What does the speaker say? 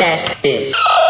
that's it.